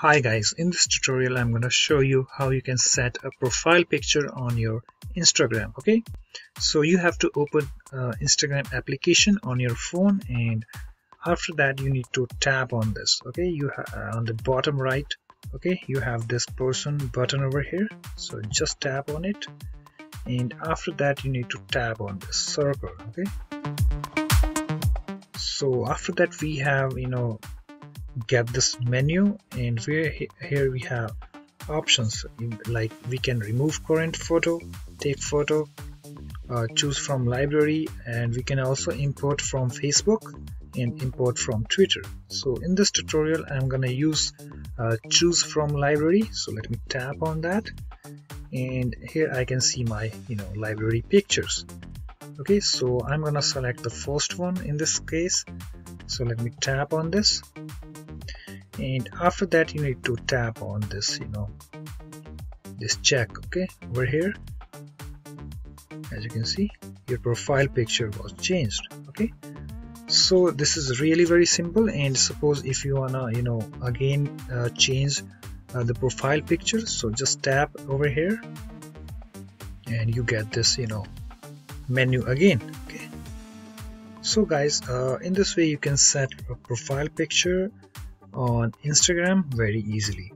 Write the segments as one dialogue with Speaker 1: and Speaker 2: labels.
Speaker 1: Hi guys, in this tutorial I'm going to show you how you can set a profile picture on your Instagram okay? So you have to open uh, Instagram application on your phone and after that you need to tap on this okay? You uh, on the bottom right okay? You have this person button over here. So just tap on it and after that you need to tap on this circle okay? So after that we have you know get this menu and here we have options. Like we can remove current photo take photo uh, choose from library and we can also import from Facebook and import from Twitter. So in this tutorial I'm gonna use uh, choose from library. So let me tap on that and here I can see my you know library pictures. Okay so I'm gonna select the first one in this case. So let me tap on this and after that you need to tap on this you know this check okay? Over here. As you can see your profile picture was changed okay? So this is really very simple. And suppose if you wanna you know again uh, change uh, the profile picture so just tap over here. And you get this you know menu again okay? So guys uh, in this way you can set a profile picture on Instagram very easily.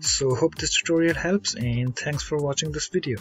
Speaker 1: So hope this tutorial helps and thanks for watching this video.